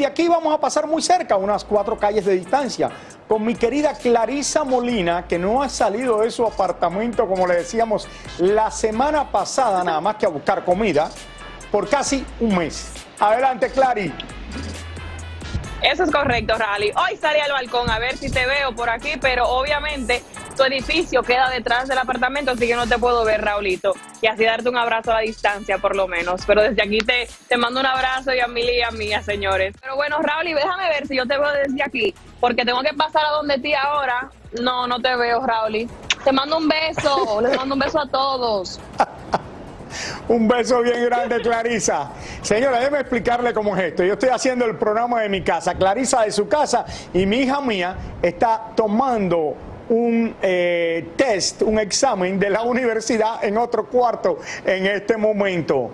de aquí vamos a pasar muy cerca, unas cuatro calles de distancia, con mi querida Clarisa Molina, que no ha salido de su apartamento, como le decíamos, la semana pasada, nada más que a buscar comida, por casi un mes. Adelante, Clary. Eso es correcto, Rally. Hoy estaré al balcón a ver si te veo por aquí, pero obviamente tu edificio queda detrás del apartamento, así que no te puedo ver, Raulito. Y así darte un abrazo a la distancia, por lo menos. Pero desde aquí te, te mando un abrazo y a Mili y a mía, señores. Pero bueno, Raúl, déjame ver si yo te veo desde aquí, porque tengo que pasar a donde ti ahora. No, no te veo, Raúl. Te mando un beso, les mando un beso a todos. Un beso bien grande, Clarisa. Señora, déjeme explicarle cómo es esto. Yo estoy haciendo el programa de mi casa, Clarisa de su casa, y mi hija mía está tomando un eh, test, un examen de la universidad en otro cuarto en este momento.